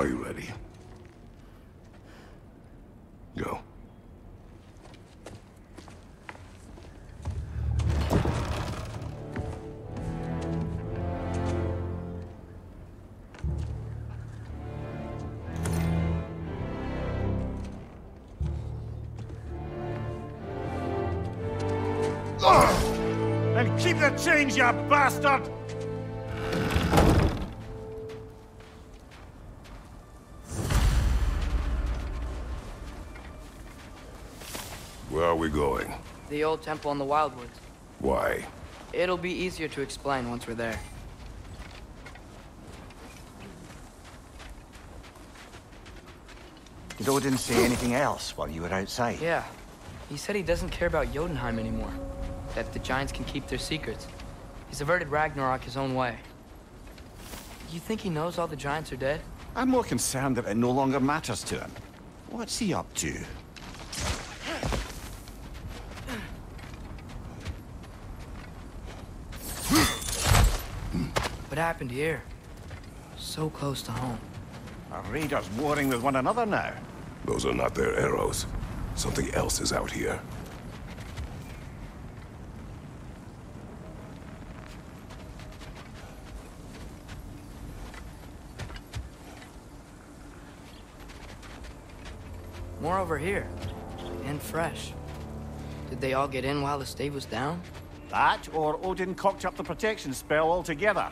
Are you ready? Go. And keep the change, you bastard! The old temple in the Wildwoods. Why? It'll be easier to explain once we're there. You didn't say anything else while you were outside? Yeah. He said he doesn't care about Jotunheim anymore. That the Giants can keep their secrets. He's averted Ragnarok his own way. You think he knows all the Giants are dead? I'm more concerned that it no longer matters to him. What's he up to? Happened here? So close to home. Are raiders warring with one another now? Those are not their arrows. Something else is out here. More over here. And fresh. Did they all get in while the stave was down? That, or Odin cocked up the protection spell altogether.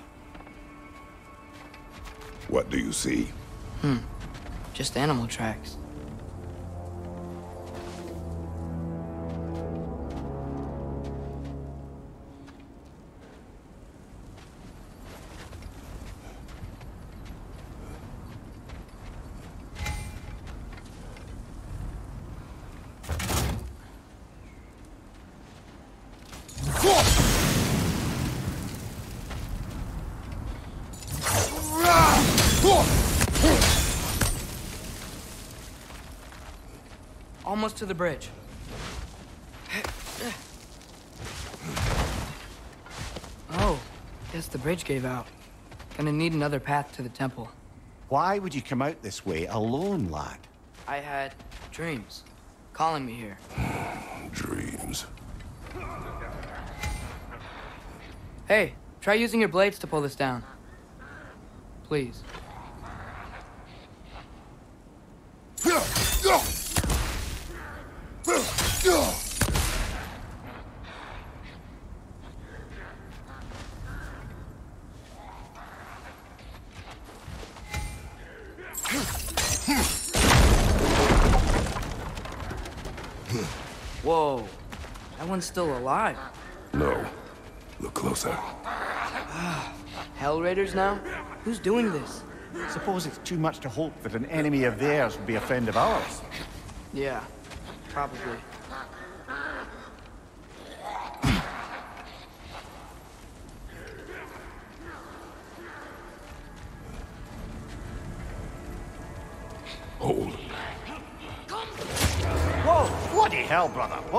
What do you see? Hmm. Just animal tracks. Almost to the bridge. Oh, guess the bridge gave out. Gonna need another path to the temple. Why would you come out this way alone, lad? I had dreams calling me here. Dreams. Hey, try using your blades to pull this down. Please. Whoa, that one's still alive. No. Look closer. Hell Raiders now? Who's doing this? Suppose it's too much to hope that an enemy of theirs would be a friend of ours. Yeah, probably.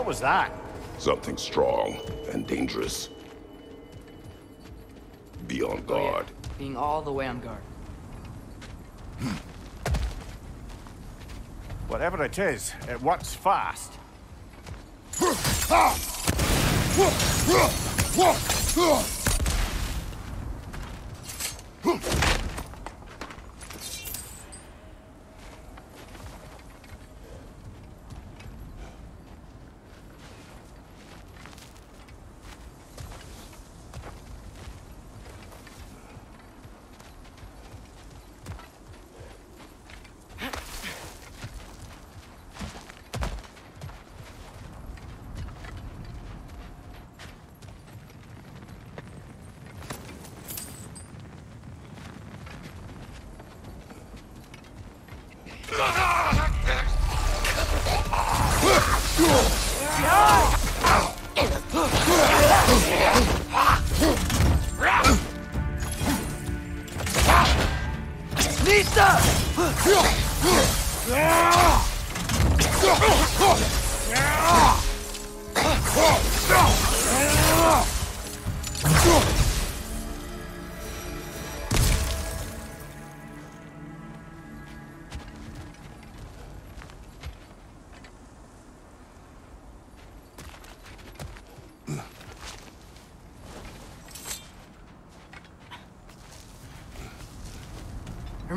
was that? Something strong and dangerous. Be on guard. Oh, yeah. Being all the way on guard. Whatever it is, it works fast.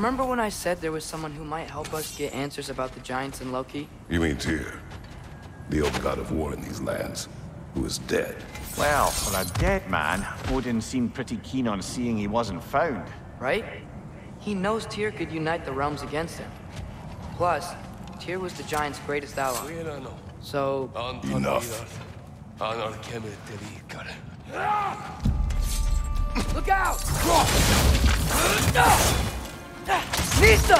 Remember when I said there was someone who might help us get answers about the Giants and Loki? You mean Tyr? The old god of war in these lands, who is dead. Well, for a dead man, Odin seemed pretty keen on seeing he wasn't found. Right? He knows Tyr could unite the realms against him. Plus, Tyr was the Giants' greatest ally. So, Enough. look out! Nista!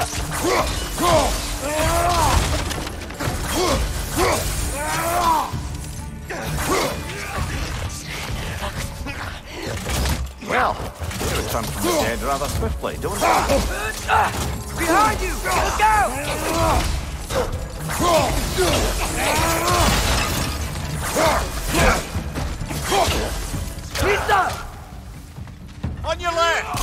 Well, they returned from the dead rather swiftly, don't they? Behind you! Look out! Nista! On your left!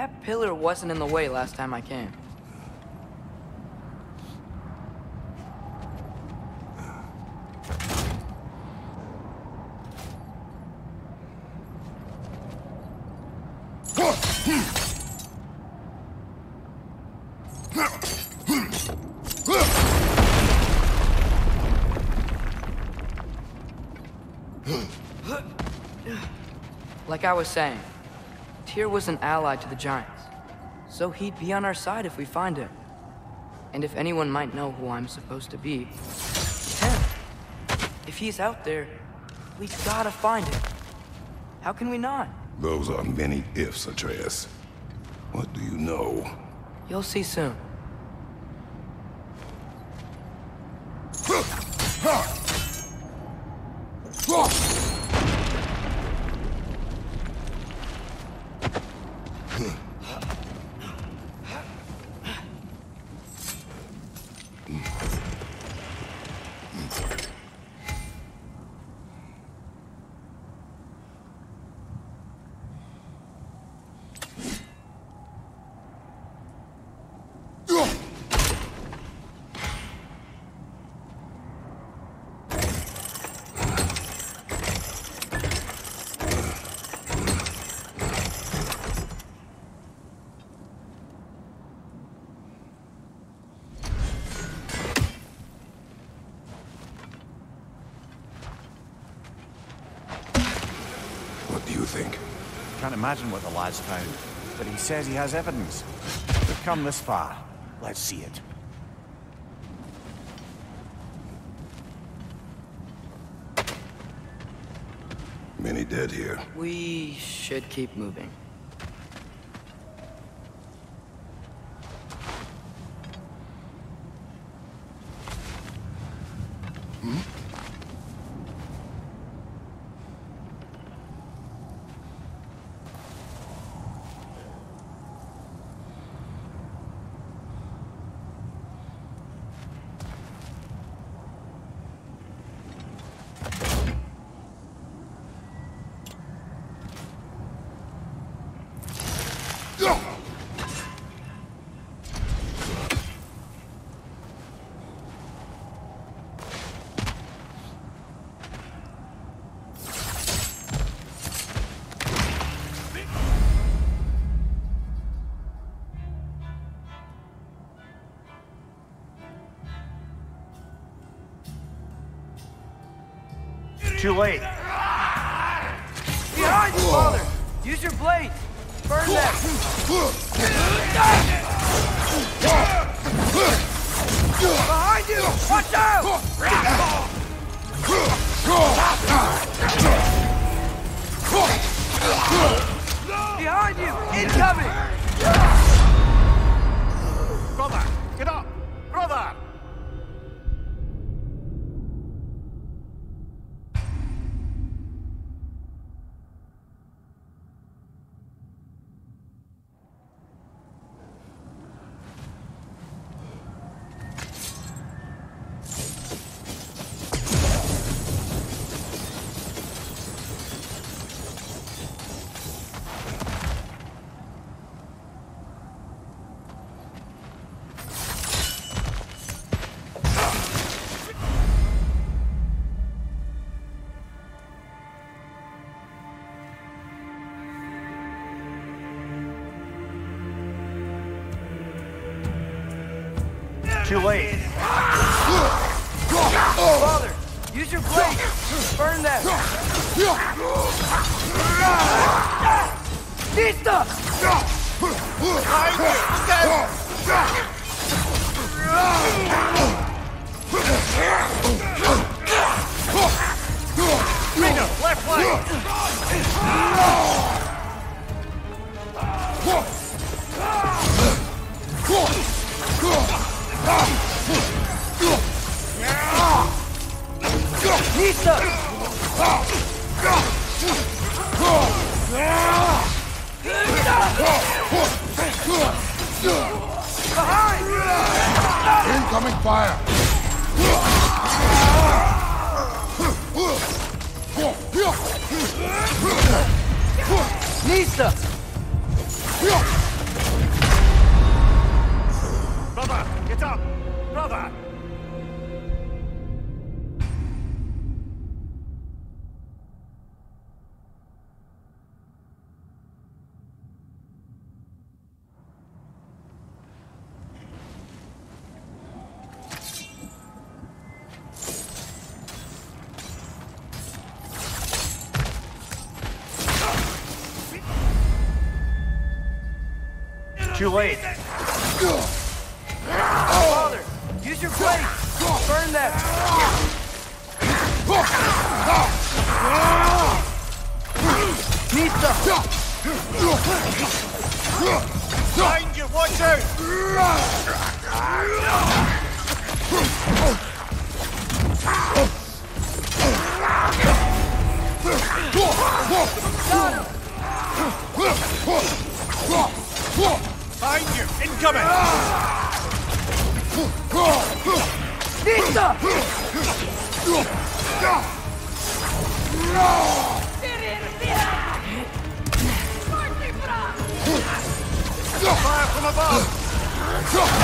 that pillar wasn't in the way last time I came. Like I was saying, Tyr was an ally to the Giants, so he'd be on our side if we find him. And if anyone might know who I'm supposed to be, it's him. If he's out there, we gotta find him. How can we not? Those are many ifs, Atreus. What do you know? You'll see soon. What do you think? Can't imagine what the lad's found, but he says he has evidence. We've come this far. Let's see it. Many dead here. We should keep moving. Too late. Behind you, Father! Use your blade! Burn them! Behind you! Watch out! Behind you! Incoming! Reno, left flank! Nista! Incoming fire! Nista! Brother, get up! Brother! Too late. Father! Use your blade! Burn them! Nista! Behind you, watch out! Behind you, incoming! Nista! Fire from above!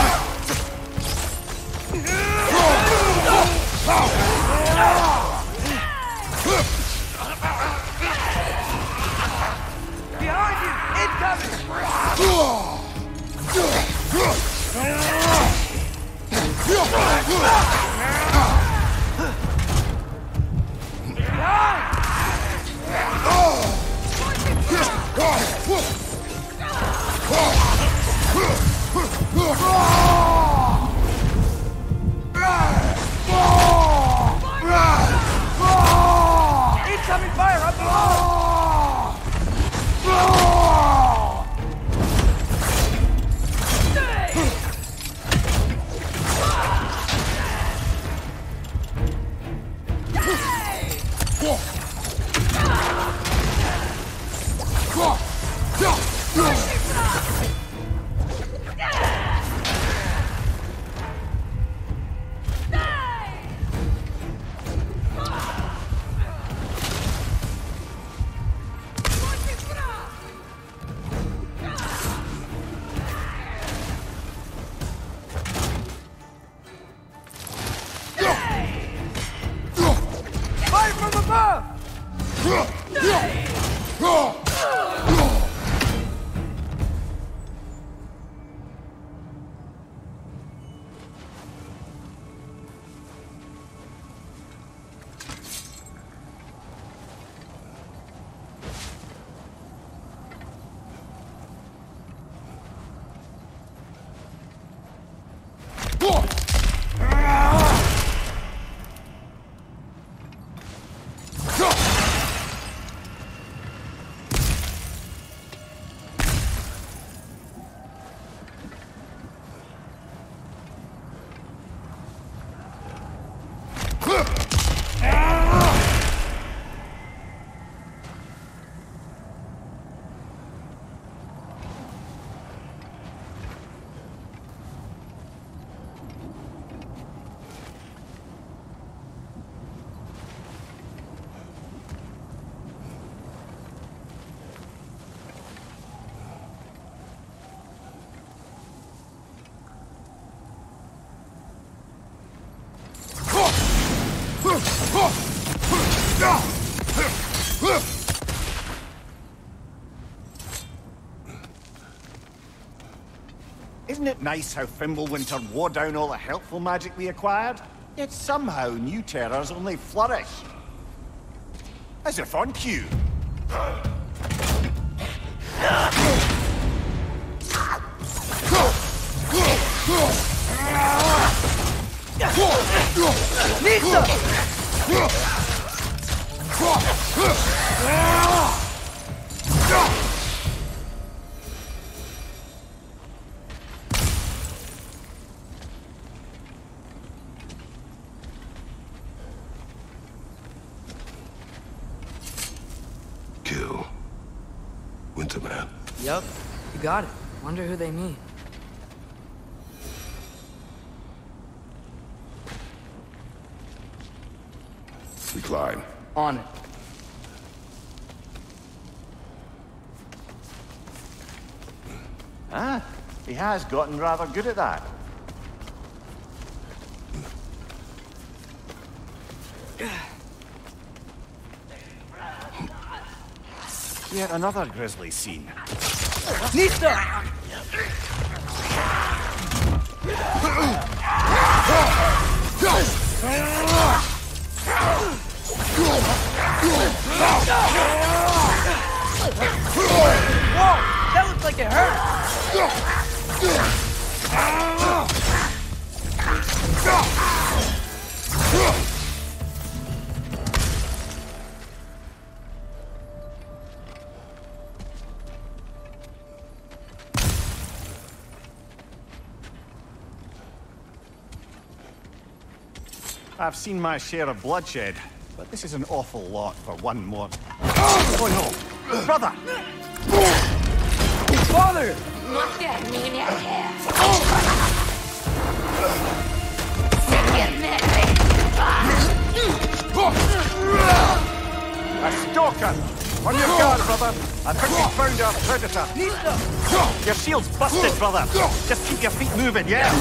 Isn't it nice how Fimbulwinter wore down all the helpful magic we acquired? Yet somehow new terrors only flourish. As if on cue. Kill. You got it. Wonder who they mean. We climb. On it. Ah, he has gotten rather good at that. Yet another grisly scene. Nista! Whoa! That looks like it hurt! I've seen my share of bloodshed, but this is an awful lot for one more. Oh no! Brother! Father! A stalker! On your guard, brother! I think we found our predator! Your shield's busted, brother! Just keep your feet moving, yeah?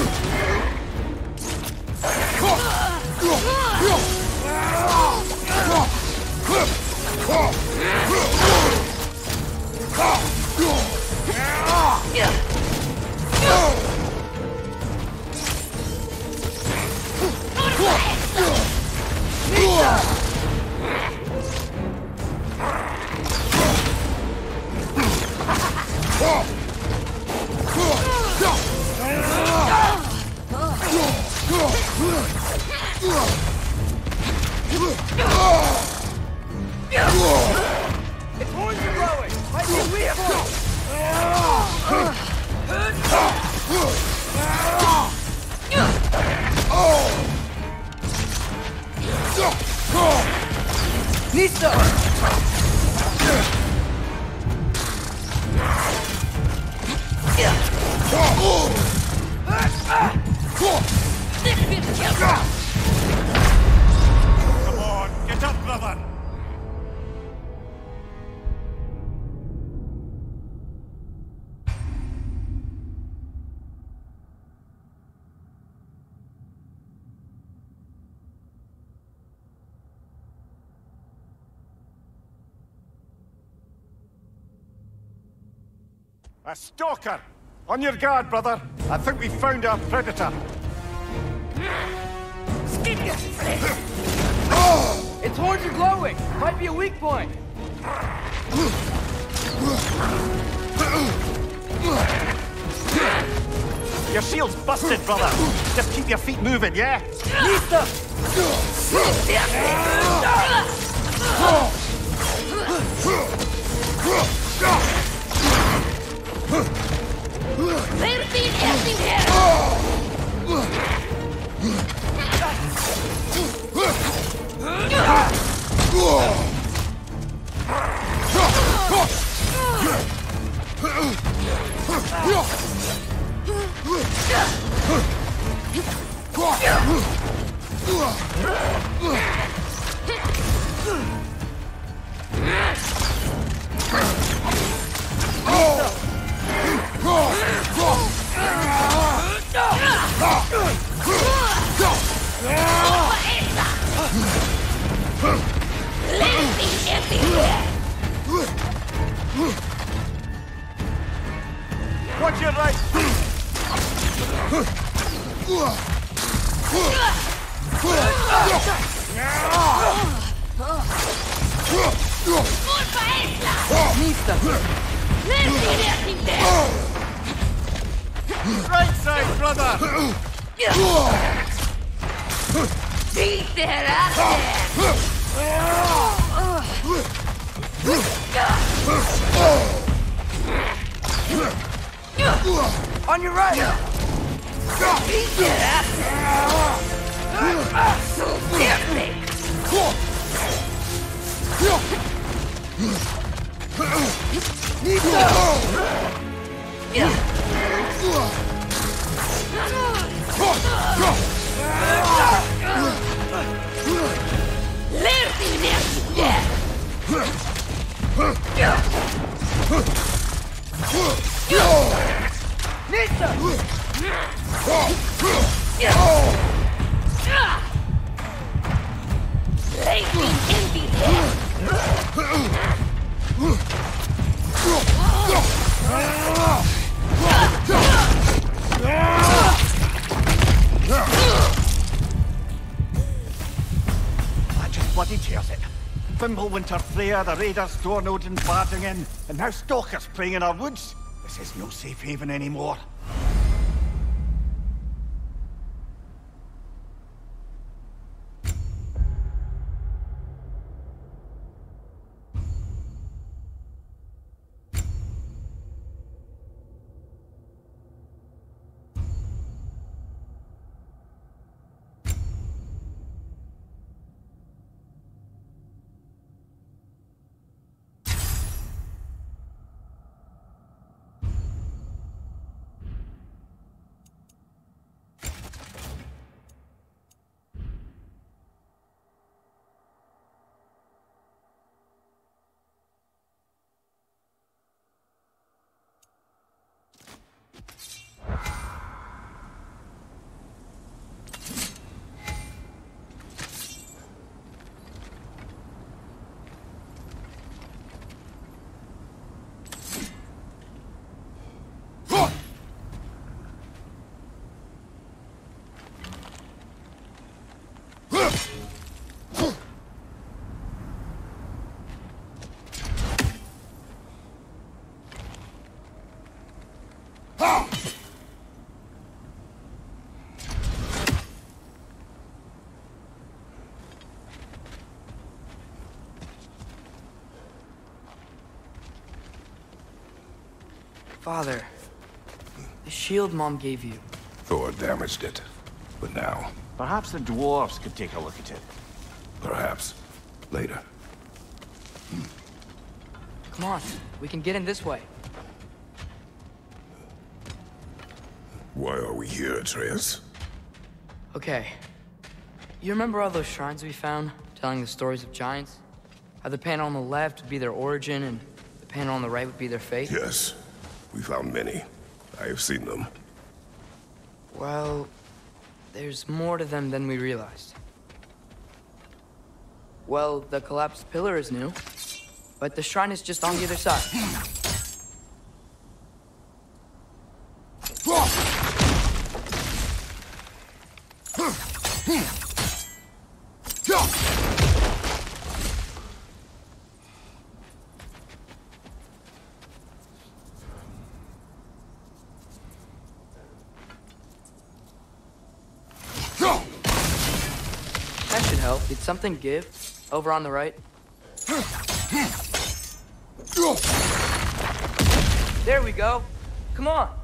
A stalker! On your guard, brother. I think we found our predator. Skin you! Its horns are glowing! Might be a weak point! Your shield's busted, brother. Just keep your feet moving, yeah? Nista! Oh! Vertin Ertinger! Watch your right. Colpa esta! Mista! Let's get it there! Right side, brother! Beat their ass! On your right! Peter Aster! Nista! Lerti envite! That just bloody tears it. Fimbulwinter Freya, the raiders, Storm Odin barging in, and now stalkers preying in our woods. This is no safe haven anymore. Father, the shield Mom gave you. Thor damaged it. But now, Perhaps the dwarves could take a look at it. perhaps, later. Come on, we can get in this way. Why are we here, Atreus? Okay. You remember all those shrines we found, telling the stories of giants? How the panel on the left would be their origin, and the panel on the right would be their fate? Yes, we found many. I have seen them. Well, there's more to them than we realized. Well, the collapsed pillar is new, but the shrine is just on the other side. That should help. Did something give? Over on the right? There we go. Come on.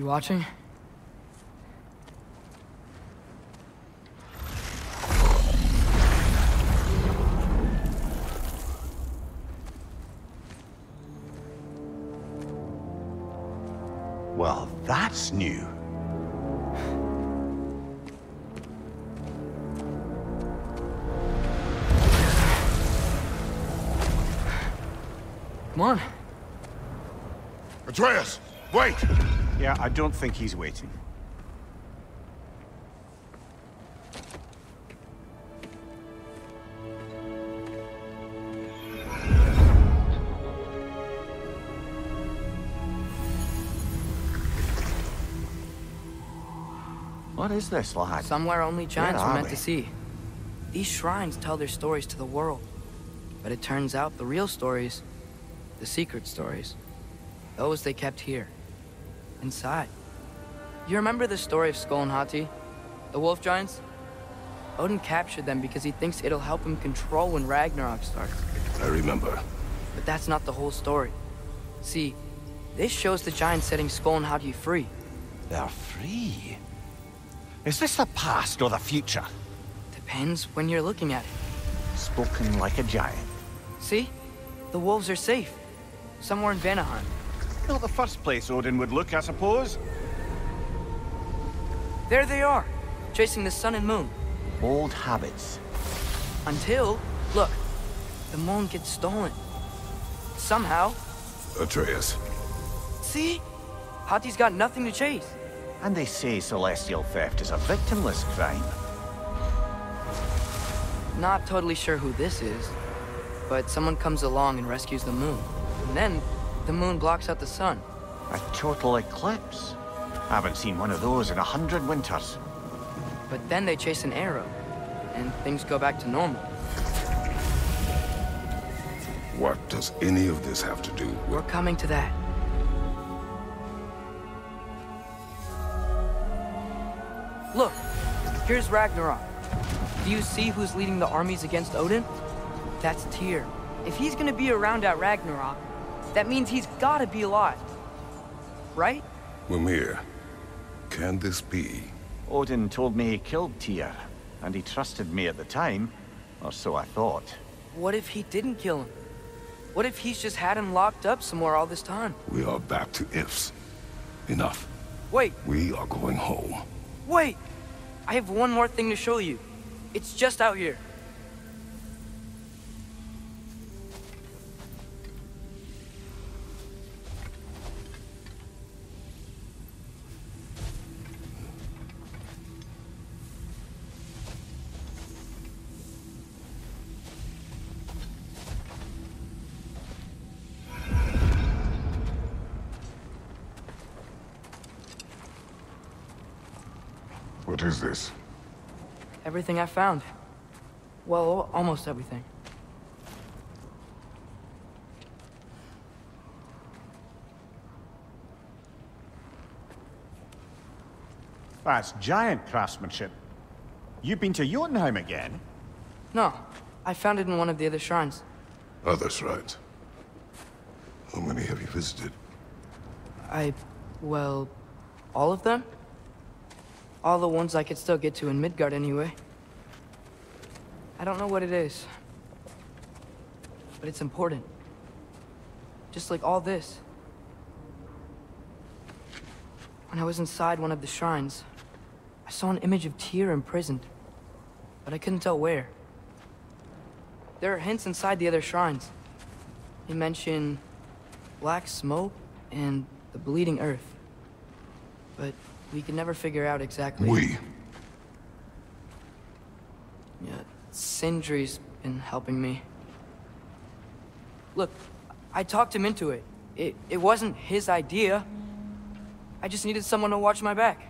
You watching? Well, that's new. Come on. Atreus! Wait! Yeah, I don't think he's waiting. What is this, lad? Somewhere only giants were are meant we? to see. These shrines tell their stories to the world. But it turns out the real stories, the secret stories, those they kept here, inside. You remember the story of Skoll and Hati? The wolf giants? Odin captured them because he thinks it'll help him control when Ragnarok starts. I remember. But that's not the whole story. See, this shows the giants setting Skoll and Hati free. They're free. Is this the past or the future? Depends when you're looking at it. Spoken like a giant. See? The wolves are safe. Somewhere in Vanaheim. Not the first place Odin would look, I suppose. There they are, chasing the sun and moon. Old habits. Until, look, the moon gets stolen. Somehow. Atreus. See? Hati's got nothing to chase. And they say celestial theft is a victimless crime. Not totally sure who this is, but someone comes along and rescues the moon. And then, the moon blocks out the sun. A total eclipse. I haven't seen one of those in a hundred winters. But then they chase an arrow, and things go back to normal. What does any of this have to do with... We're coming to that. Look, here's Ragnarok. Do you see who's leading the armies against Odin? That's Tyr. If he's gonna be around at Ragnarok, that means he's gotta be alive. Right? Mimir, can this be? Odin told me he killed Tyr, and he trusted me at the time, or so I thought. What if he didn't kill him? What if he's just had him locked up somewhere all this time? We are back to ifs. Enough. Wait, We are going home. wait! I have one more thing to show you. It's just out here. Is this? Everything I found. Well, almost everything. Ah, that's giant craftsmanship. You've been to Jotunheim again? No, I found it in one of the other shrines. Oh, other shrines. How many have you visited? I, well, all of them? All the ones I could still get to in Midgard anyway. I don't know what it is. But it's important. Just like all this. When I was inside one of the shrines, I saw an image of Tyr imprisoned. But I couldn't tell where. There are hints inside the other shrines. They mention black smoke and the bleeding earth. But we can never figure out exactly. We. Yeah, Sindri's been helping me. Look, I talked him into it. It it wasn't his idea. I just needed someone to watch my back.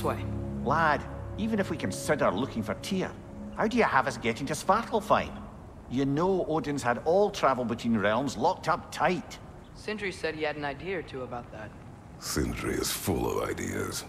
This way. Lad, even if we consider looking for Tyr, how do you have us getting to Svartalfheim? You know Odin's had all travel between realms locked up tight. Sindri said he had an idea or two about that. Sindri is full of ideas.